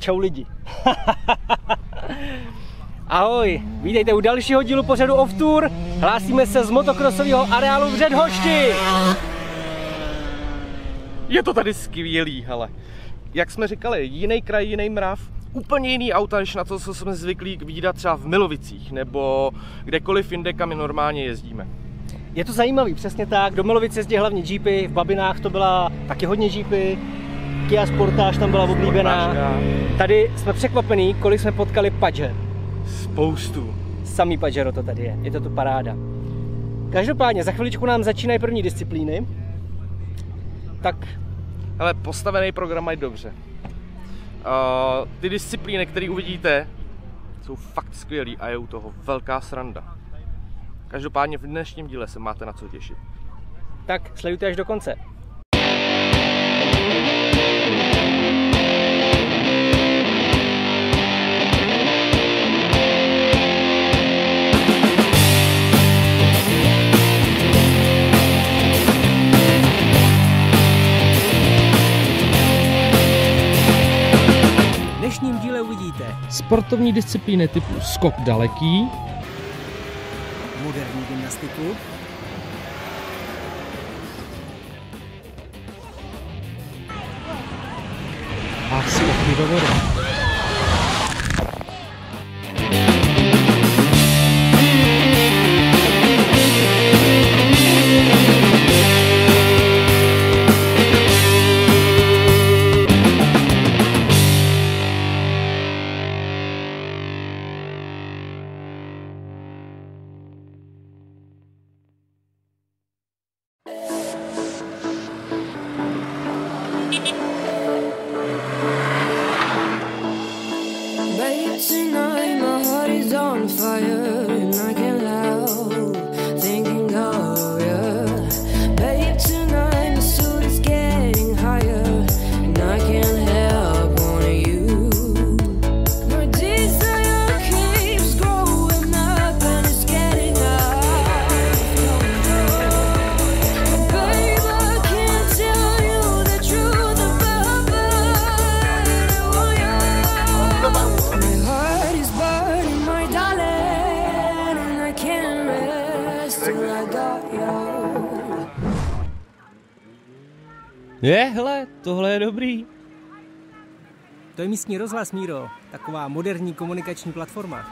Čau lidi. Ahoj, vítejte u dalšího dílu pořadu Off Tour. Hlásíme se z motokrosového areálu vŘedhošti. Je to tady skvělý, hele. Jak jsme říkali, jiný kraj, jiný mrav, úplně jiný auta, než na to, co jsme zvyklí vidět třeba v Milovicích, nebo kdekoliv jinde, kam my normálně jezdíme. Je to zajímavý, přesně tak. Do Milovic jezdí hlavně Jeepy, v Babinách to byla taky hodně Jeepy, Kia Sportage tam byla oblíbená. Tady jsme překvapení, kolik jsme potkali Pajero. Spoustu. Samý Pajero to tady je, je to tu paráda. Každopádně, za chviličku nám začínají první disciplíny. Tak Hele, postavený program mají dobře. Uh, ty disciplíny, které uvidíte, jsou fakt skvělý a je u toho velká sranda. Každopádně v dnešním díle se máte na co těšit. tak sledujte až do konce. Sportovní disciplíny typu skok daleký, a místní rozhlas Míro, taková moderní komunikační platforma.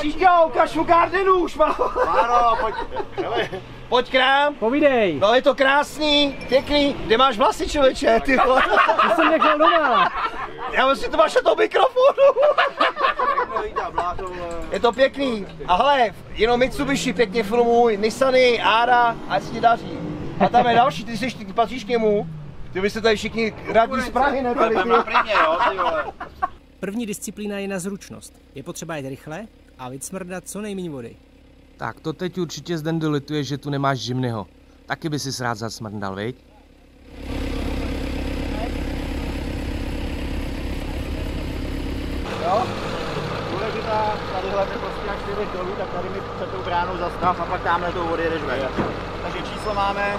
Šíďo, ukaž mu Gardenu už má. Ano, pojď. Hele, Pojď k nám. Povídej, No je to krásný, pěkný. Kde máš vlasy člověče, ty vole? to jsem nechal doma. Já myslím, to máš na toho mikrofonu. Je to pěkný. A hele, jenom Mitsubishi pěkně filmuj, Nissany, Ara, ať se ti daří. A tam je další, ty, jsi, ty patříš k němu. Ty byste tady všichni radní z Prahy, ne? Tady, ty. První disciplína je na zručnost. Je potřeba jet rychle a vycmrdat co nejméně vody. Tak to teď určitě Zdendu lituje, že tu nemáš žimnyho. Taky by si rád zasmrdal, viď? Jo? Důležitá, tady hlavně prostě jak jdeš dolů, tak tady mi před tou bránou zastav a pak tamhle tou vody jedeš ven. Takže číslo máme.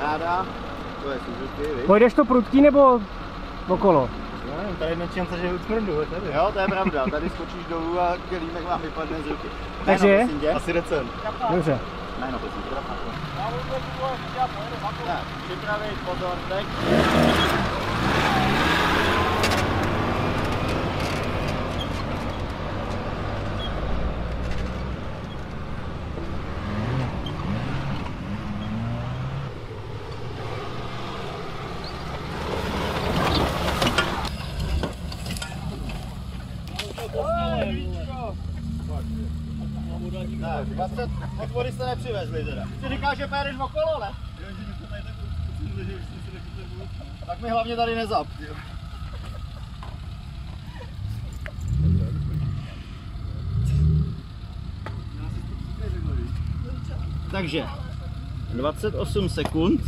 Ráda. To je Suzuki, víš? Pojedeš to prudký nebo okolo? Já nevím, tady je jedna šance, že ucmrdu, tady. Jo, to je pravda, tady skočíš dolů a kelímek vám vypadne z ruky. Takže? Tě? Asi decen. Dobře. Jméno, prosím tě. Tak, připravit, pozor. Tak, 20 od vody jste nepřivezli teda. Ty říkáš, že pojedeš okolo, ne? Tak mi hlavně tady nezap. jo. Takže 28 sekund.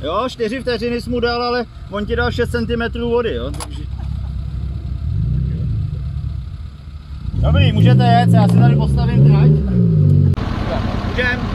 Jo, 4 vteřiny jsi mu dal, ale on ti dal 6 cm vody, jo. Takže... Dobrý, můžete jet, já si tady postavím trať. gem.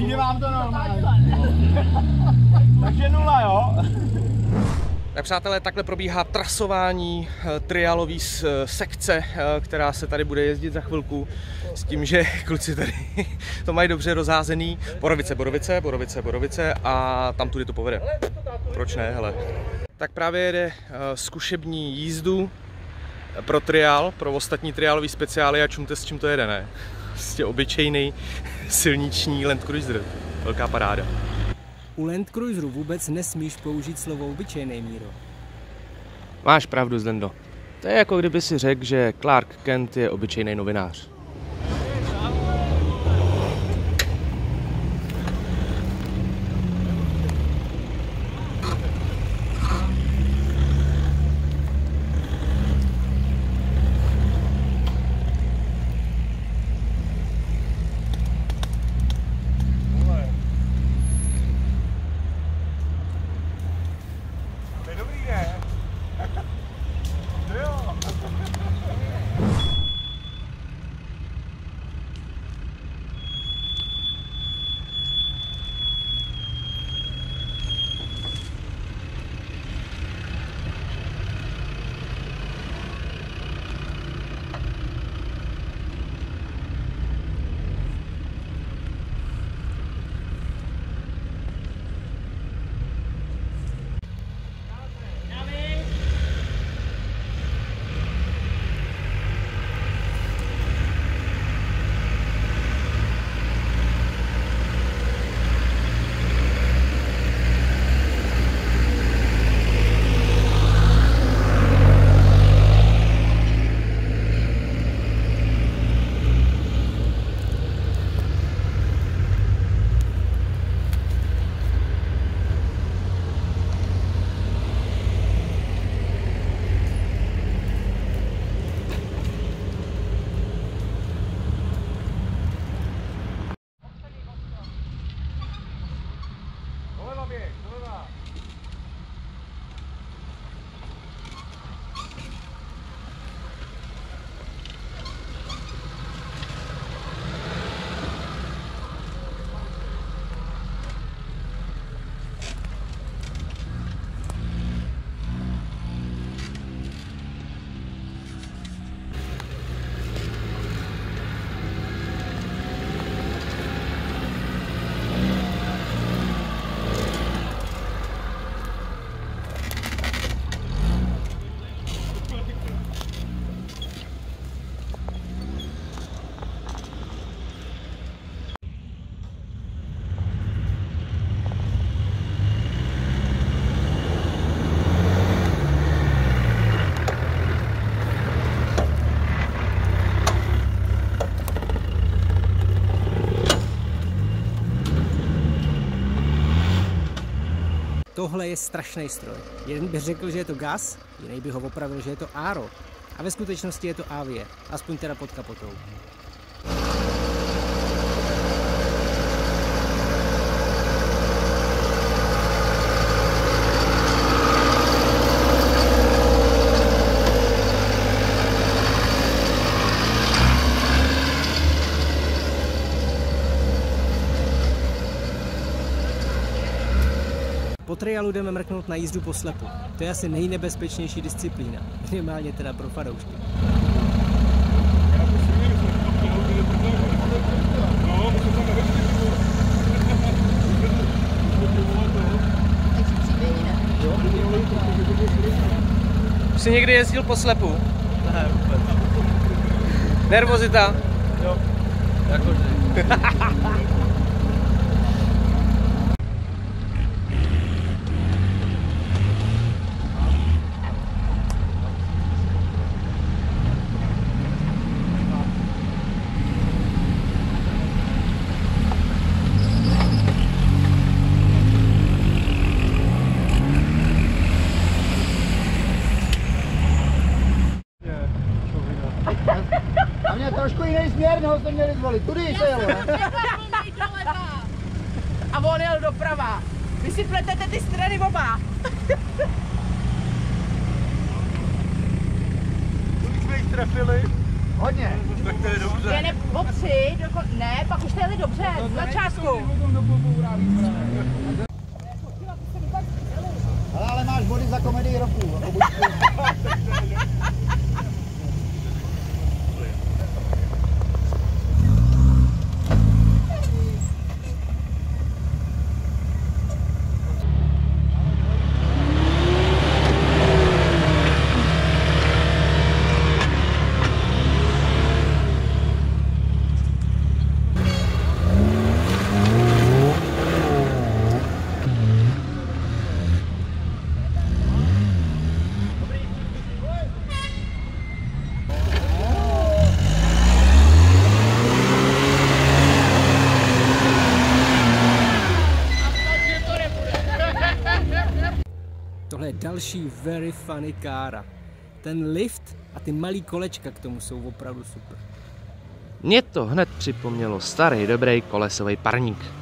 Přijde vám to normálně. Takže nula, jo? Tak přátelé, takhle probíhá trasování eh, trialový eh, sekce, eh, která se tady bude jezdit za chvilku s tím, že kluci tady to mají dobře rozházený. Borovice, Borovice, Borovice, Borovice a tam tudy to povede. Proč ne, hele. Tak právě jede zkušební jízdu pro triál, pro ostatní triálový speciály a čumte s čím to jede, ne? Prostě obyčejný silniční Land Cruiser. Velká paráda. U Land Cruiseru vůbec nesmíš použít slovo obyčejný míro. Máš pravdu, Zdendo. To je jako kdyby si řekl, že Clark Kent je obyčejný novinář. Tohle je strašný stroj. Jeden by řekl, že je to gas, jiný by ho opravil, že je to Aro. A ve skutečnosti je to Avie, aspoň teda pod kapotou. Trialu jdeme mrknout na jízdu po slepu. To je asi nejnebezpečnější disciplína, minimálně teda pro fanoušky. Už jsi někdy jezdil po slepu? Ne, vůbec. Nervozita? Jo, jako Victoria, tú dices, Tohle je další very funny kára. Ten lift a ty malý kolečka k tomu jsou opravdu super. Mně to hned připomnělo starý dobrý kolesový parník.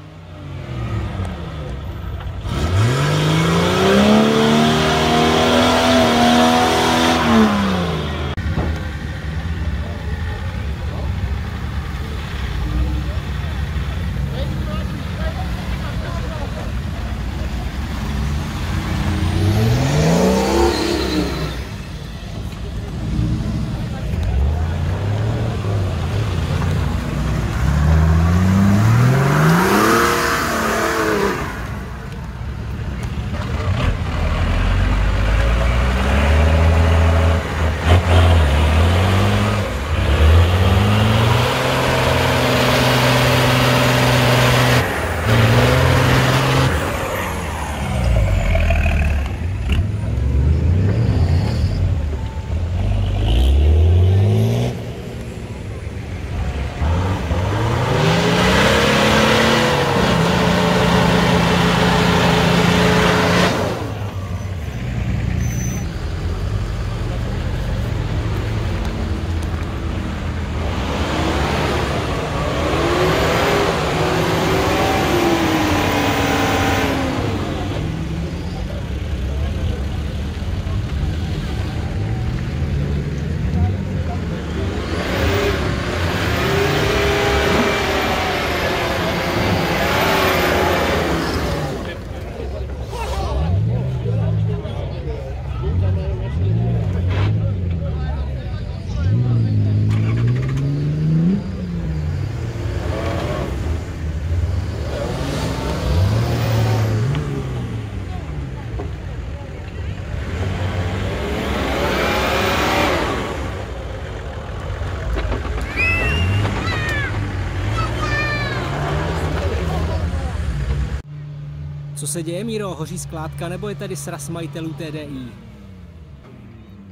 Se děje, Míro? Hoří skládka nebo je tady sraz majitelů TDI?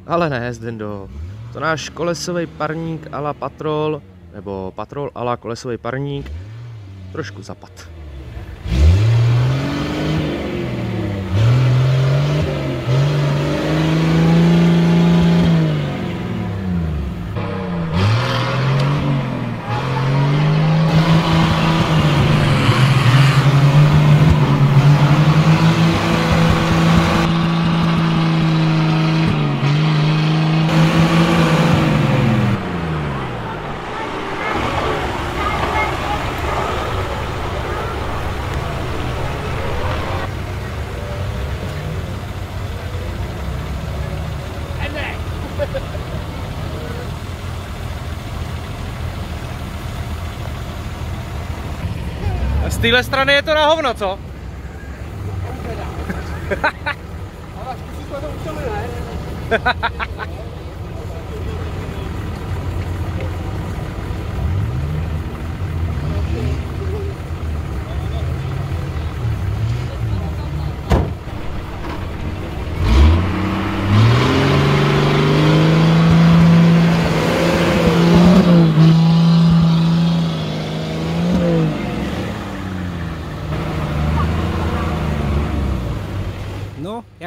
Ale ne, Zdendo. To náš kolesový parník ala patrol, nebo patrol ala kolesový parník, trošku zapad. Téhle strany je to na hovno, co? No,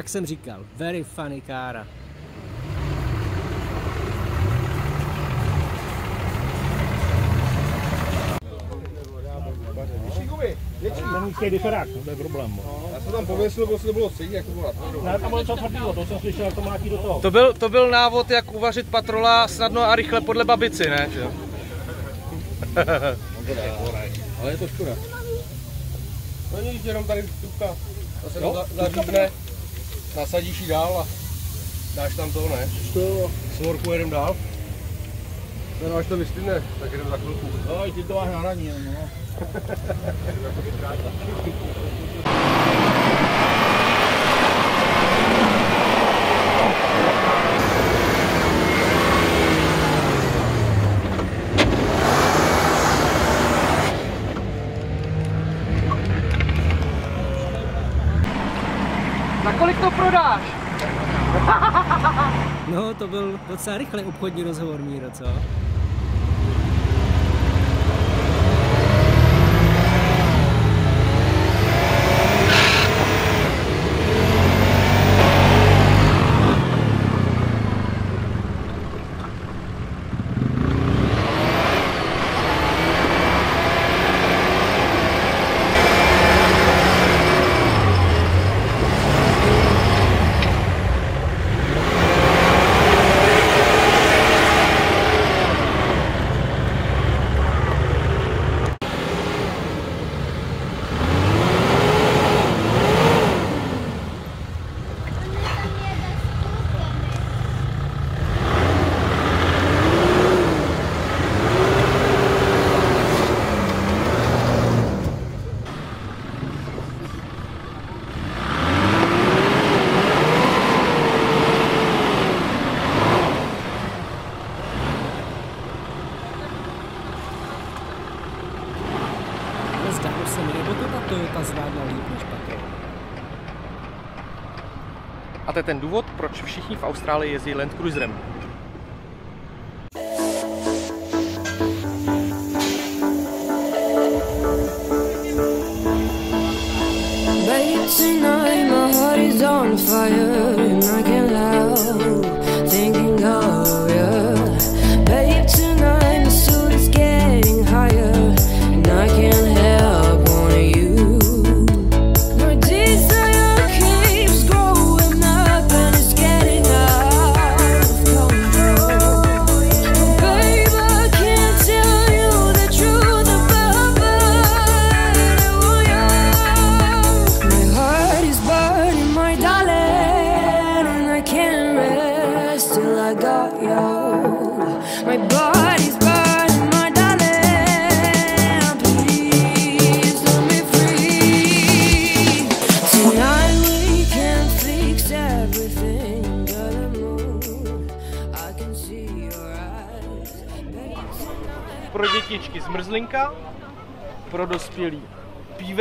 jak jsem říkal, very funny kára. Nemusí diferák, to je problém. Já jsem tam pověsil, protože to bylo stejně, jak to bylo Ne, tam bylo to tvrdýho, to jsem slyšel, jak to mlátí do toho. To byl, to byl návod, jak uvařit patrola snadno a rychle podle babici, ne? Že jo? Ale je to škoda. No nic, jenom tady trubka. Ta se zaříbne, nasadíš ji dál a dáš tam to, ne? To jo. Svorku jedem dál. No, až to vystydne, tak jdem za chvilku. No, ty to máš na hraní, no. to byl docela rychlý obchodní rozhovor, Míro, co? Zdálo se mi, to ta Toyota zvládla líp než Patrol. A to je ten důvod, proč všichni v Austrálii jezdí Land Cruiserem.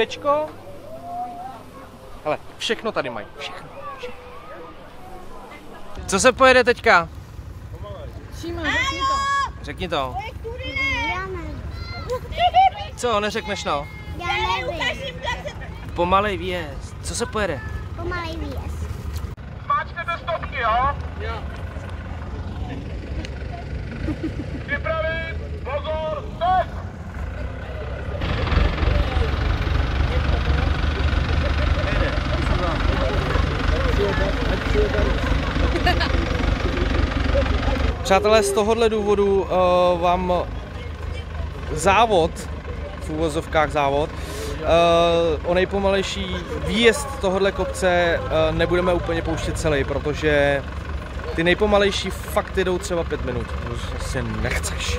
Pívečko. Hele, všechno tady mají, všechno. Co se pojede teďka? Šíma, řekni to. Řekni to. Co, neřekneš no? Já nevím. Pomalej výjezd. Co se pojede? Pomalej výjezd. Máčkete stopky, jo? Jo. Připravit, pozor, stop! Přátelé, z tohohle důvodu uh, vám závod, v úvozovkách závod, uh, o nejpomalejší výjezd tohohle kopce uh, nebudeme úplně pouštět celý, protože ty nejpomalejší fakt jdou třeba pět minut. To asi nechceš.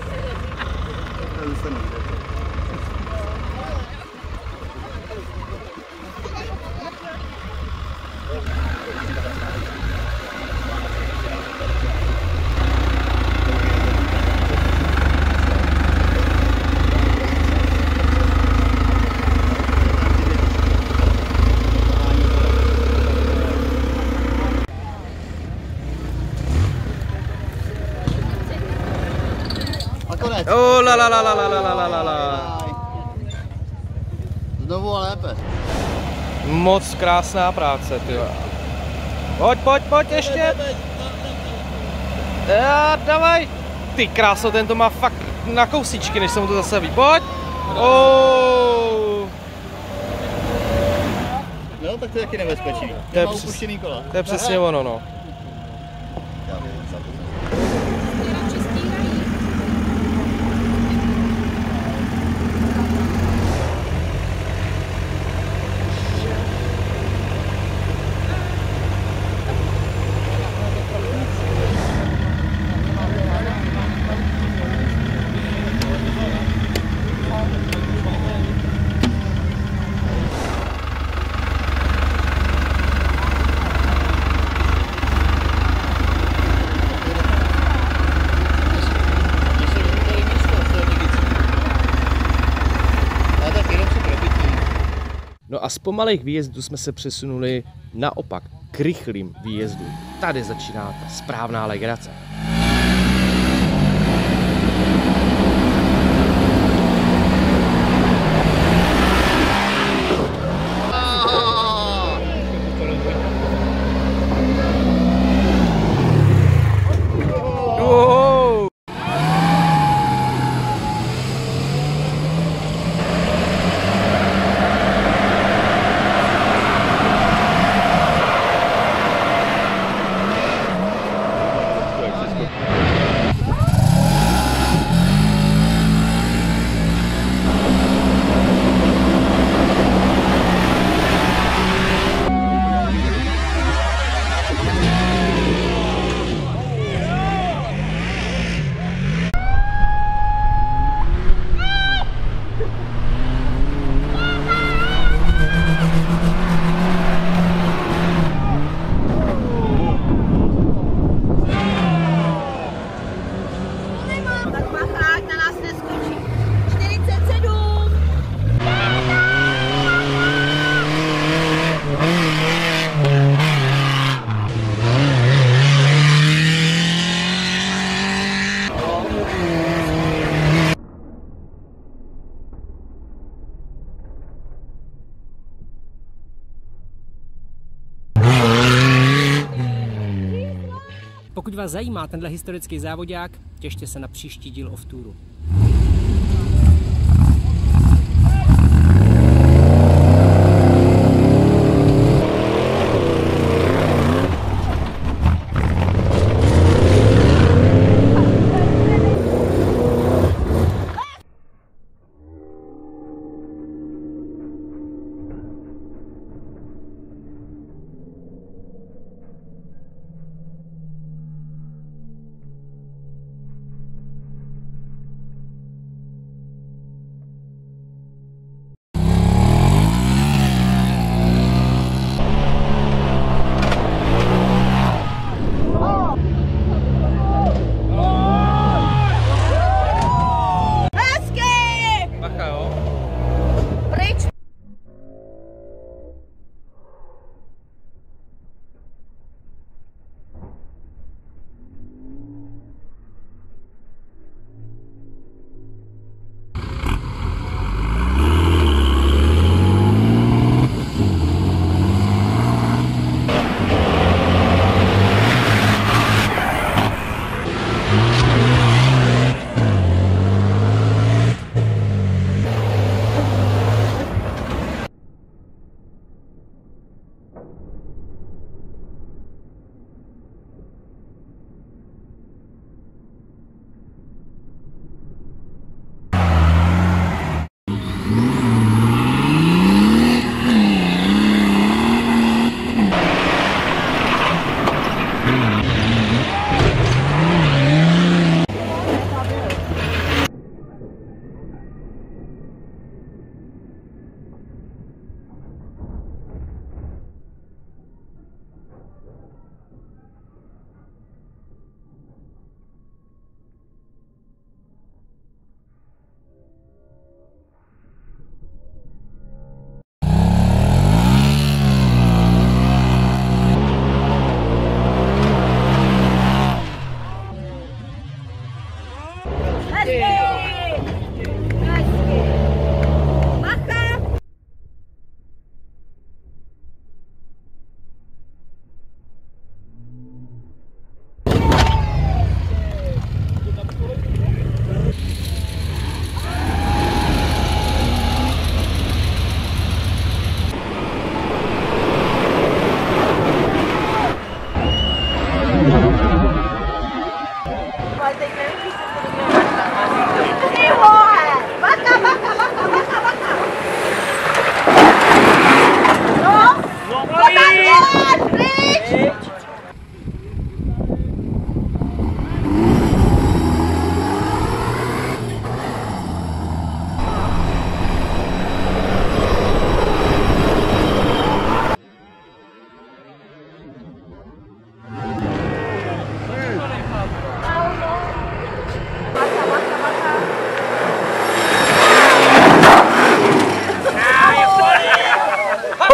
Krásná práce, ty. Pojď, pojď, pojď ještě. Já, davaj. Ty kráso, ten to má fakt na kousíčky, než se mu to zasaví. Pojď. Oh. No, tak to je taky nebezpečí. To je přes- kola. To je přesně ono, no. A tak jenom se probití. No a z pomalých výjezdů jsme se přesunuli naopak k rychlým výjezdům. Tady začíná ta správná legrace. Oh! Tak machák na nás neskočí. 47. Pokud vás zajímá tenhle historický závodák, těšte se na příští díl off touru.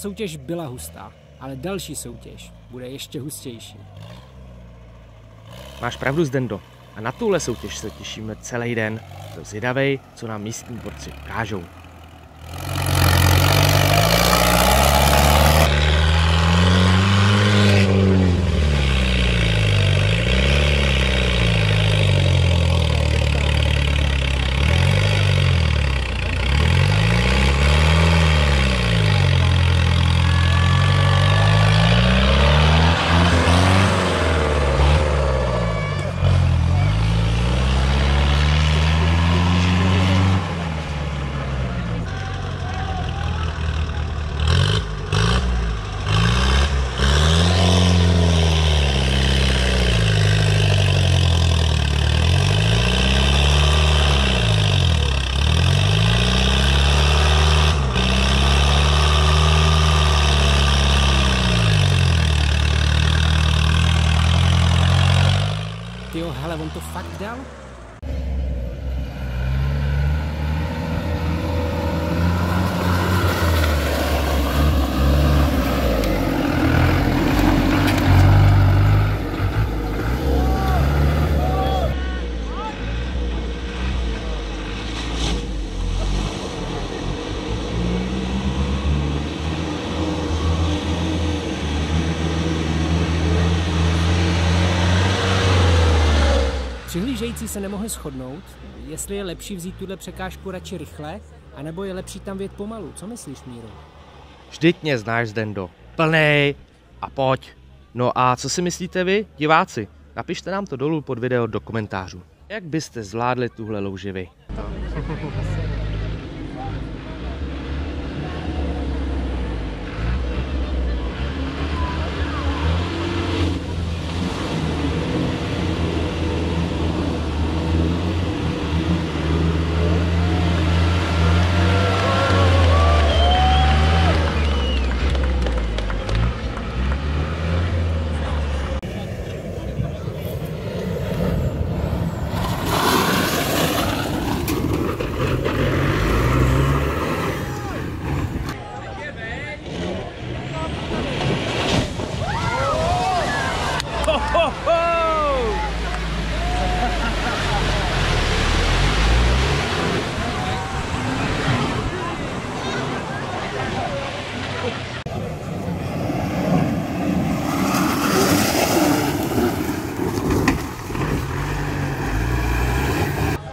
soutěž byla hustá, ale další soutěž bude ještě hustější. Máš pravdu, Zdendo. A na tuhle soutěž se těšíme celý den. To zvědavej, co nám místní borci ukážou. Tyjo, hele, on to fakt dal? Přihlížející se nemohli shodnout, jestli je lepší vzít tuhle překážku radši rychle, anebo je lepší tam vět pomalu. Co myslíš, Míro? Vždyť mě znáš, Zdendo. Plnej a pojď. No a co si myslíte vy, diváci? Napište nám to dolů pod video do komentářů. Jak byste zvládli tuhle louži vy?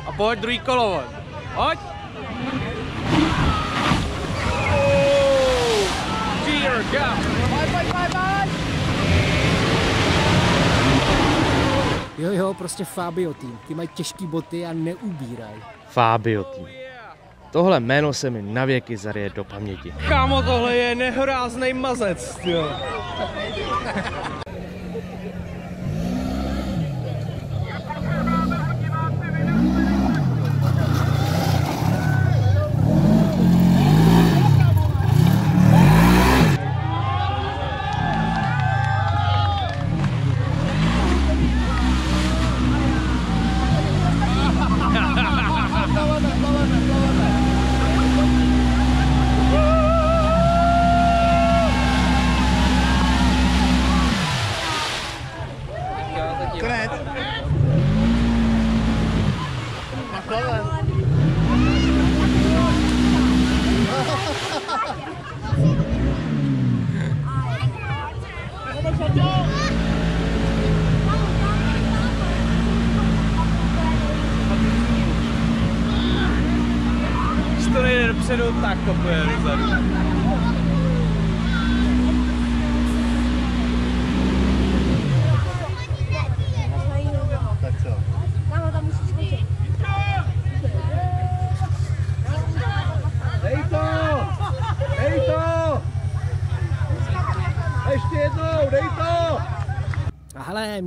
A pojď druhý kolo. Pojď. Cheer, go. Pojď, pojď, pojď, pojď. Jo, jo, prostě Fabio tým. Ty mají těžký boty a neubíraj. Fabio tým. Tohle jméno se mi navěky zaryje do paměti. Kámo, tohle je nehoráznej mazec, jo.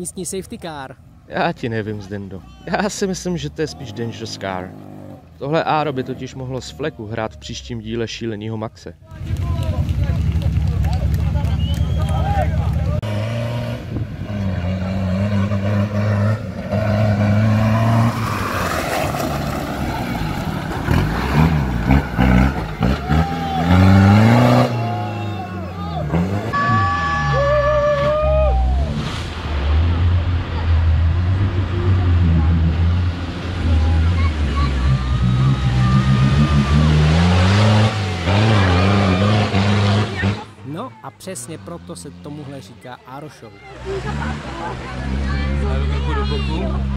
Místní safety car. Já ti nevím, Zdendo. Já si myslím, že to je spíš Dangerous Car. Tohle Aero by totiž mohlo z fleku hrát v příštím díle šílenýho Maxe. No a přesně proto se tomuhle říká. Trochu do boku.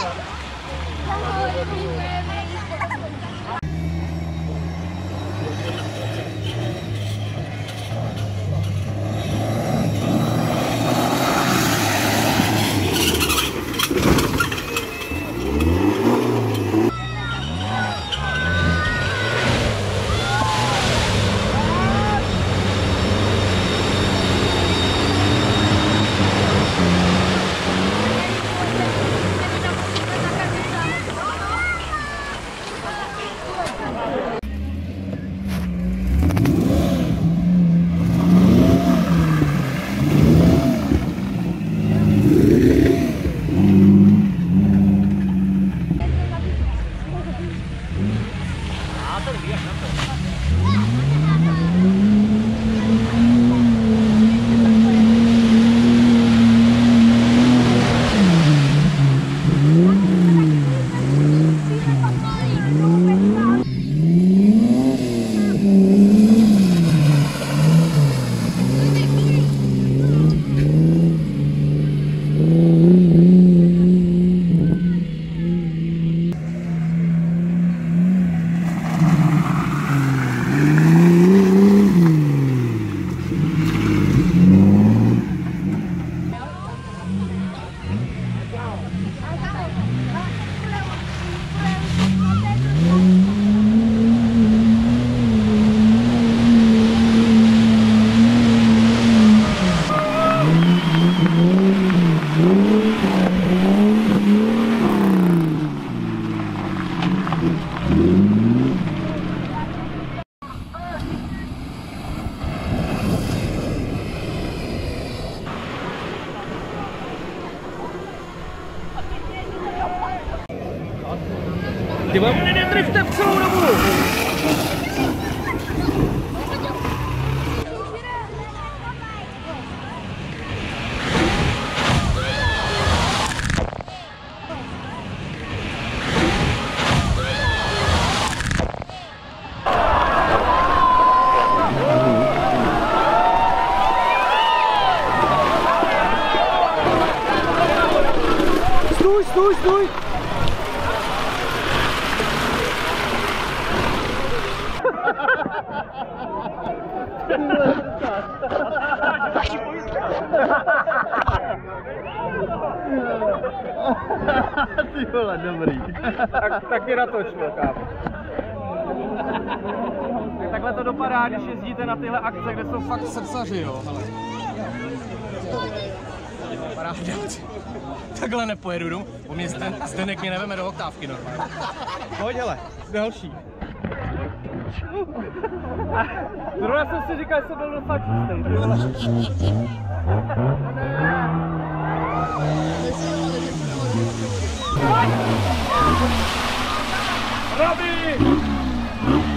Ty fakt srdcaři, jo. Hele. Paráda. Takhle nepojedu domů. Po mě Zden, Zdenek mě neveme do oktávky normálně. Pojď, hele, další. Zrovna jsem si říkal, že jsem byl fakt čistý. ty vole.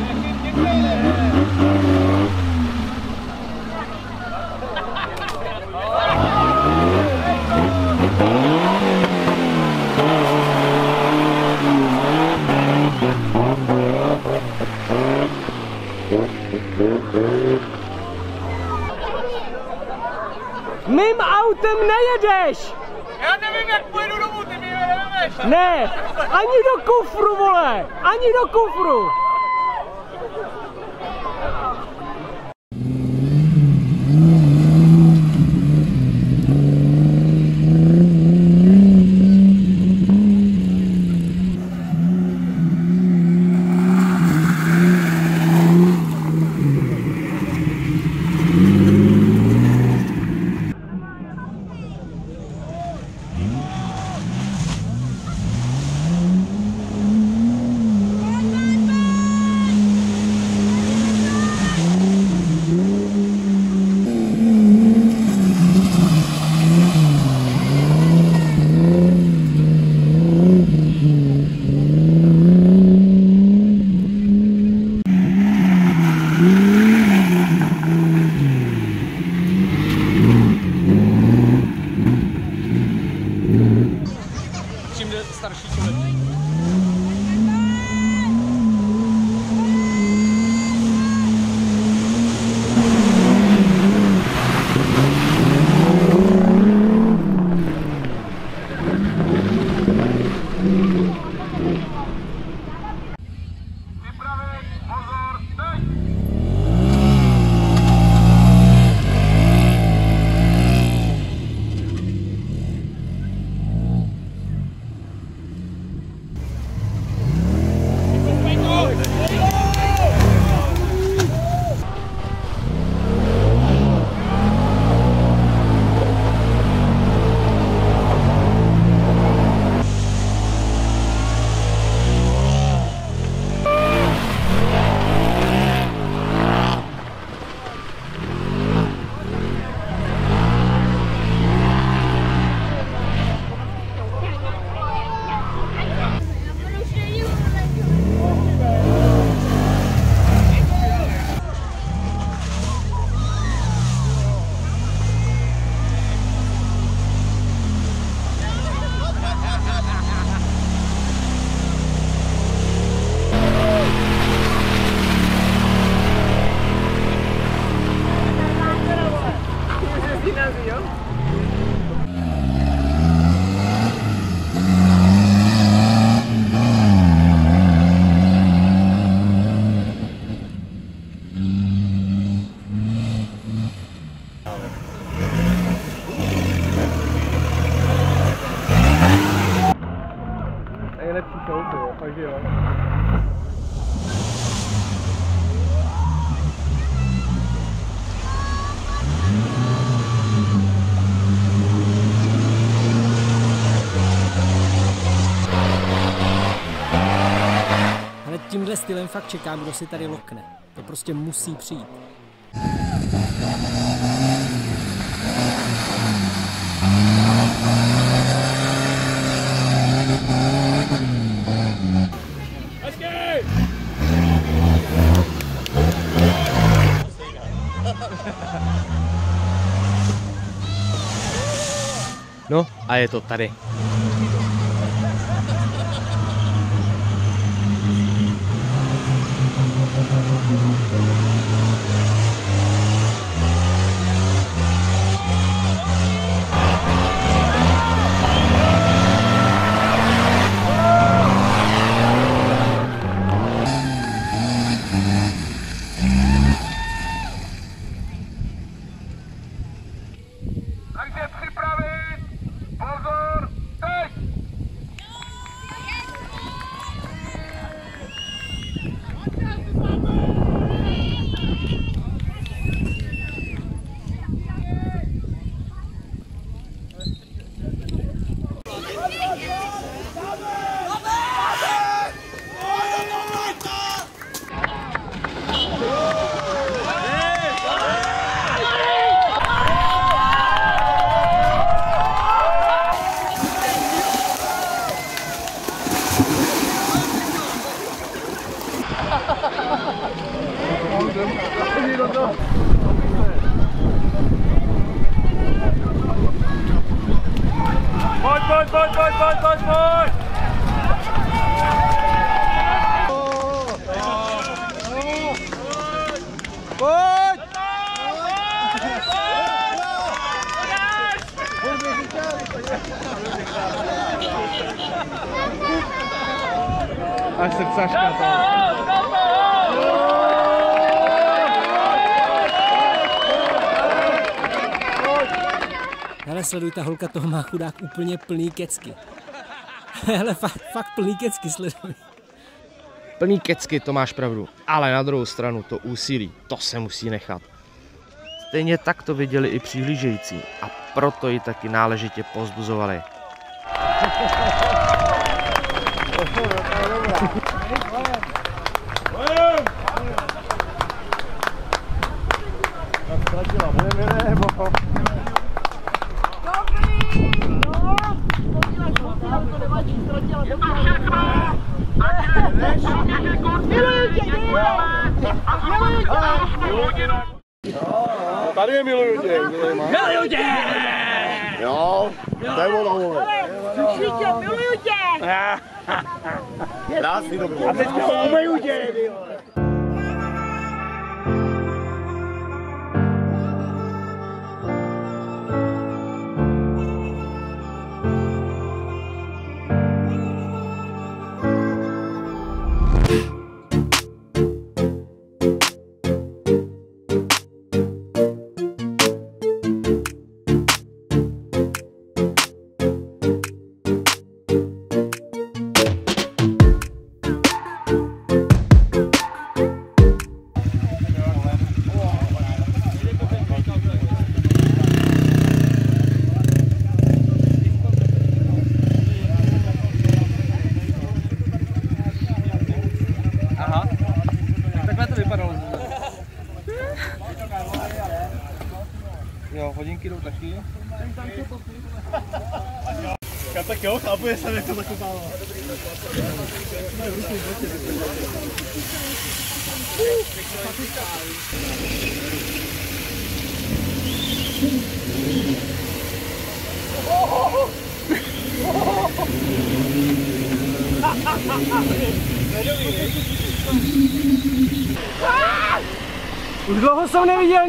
Mým autem nejedeš! Já nevím, jak pojedu domů, ty nevemeš. Ne, ani do kufru, vole, ani do kufru. Fakt čekám, kdo si tady lokne. To prostě musí přijít. No a je to tady. うん。Až srdcaška to. Hele, sleduj, ta holka toho má chudák úplně plný kecky. Hele, fakt, fakt plný kecky, sleduj. Plný kecky, to máš pravdu. Ale na druhou stranu to úsilí, to se musí nechat. Stejně tak to viděli i přihlížející a proto ji taky náležitě pozbuzovali. Tady je miluju tě. Miluju tě! Jo, to je ono, vole. Určitě, miluju tě! Krásný to bylo. A teďka umeju tě,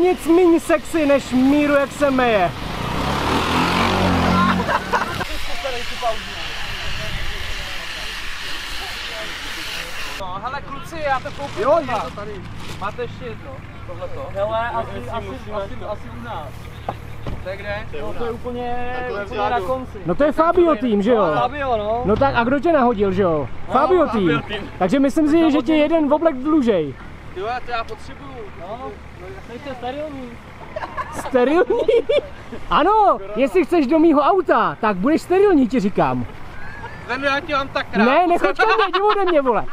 nic méně sexy než míru, jak se meje. No, hele kluci, já to koupím. Jo, je to tady. Máte ještě jedno? Tohleto? Hele, asi, asi, asi, asi u nás. To je kde? No, to je úplně, úplně na konci. No to je Fabio tým, že jo? Fabio, no. No tak a kdo tě nahodil, že jo? Fabio tým. Takže myslím si, že tě jeden oblek dlužej. Jo, to já potřebuju. No, nejste sterilní. Sterilní? Ano, jestli chceš do mýho auta, tak budeš sterilní, ti říkám. Venu, já tě mám tak rád. Ne, nechoď ke mně, jdi ode mě, vole.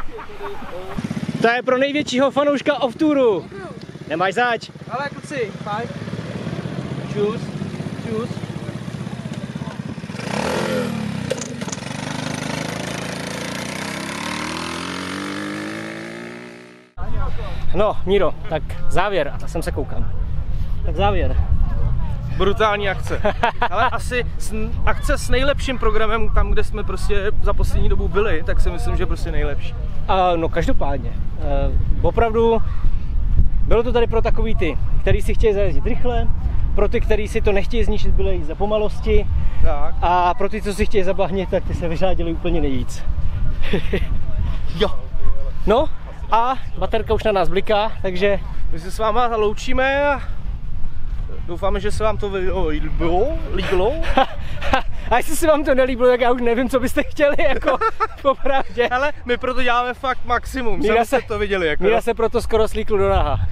To je pro největšího fanouška off touru. Nemáš zač. Ale kluci, fajn. Čus, čus. No, Míro, tak závěr, a sem se koukám. Tak závěr. Brutální akce. Ale asi s, akce s nejlepším programem, tam, kde jsme prostě za poslední dobu byli, tak si myslím, že prostě nejlepší. A, no každopádně, uh, opravdu bylo to tady pro takový ty, který si chtějí zajezdit rychle, pro ty, který si to nechtějí zničit, byly za pomalosti Tak. a pro ty, co si chtějí zabahnit, tak ty se vyřádili úplně nejvíc. Jo. No a baterka už na nás bliká, takže My se s váma loučíme a doufáme, že se vám to líbilo. líbilo. a jestli se vám to nelíbilo, tak já už nevím, co byste chtěli, jako popravdě. Ale my proto děláme fakt maximum, Míra Míra se- to viděli. Jako, Míra se proto skoro slíkl do naha.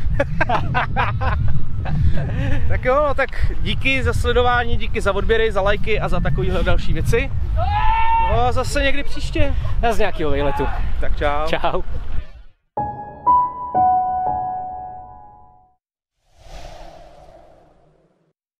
Tak jo, no, tak díky za sledování, díky za odběry, za lajky a za takovéhle další věci. No a zase někdy příště. Já z nějakého výletu. Tak čau. Čau.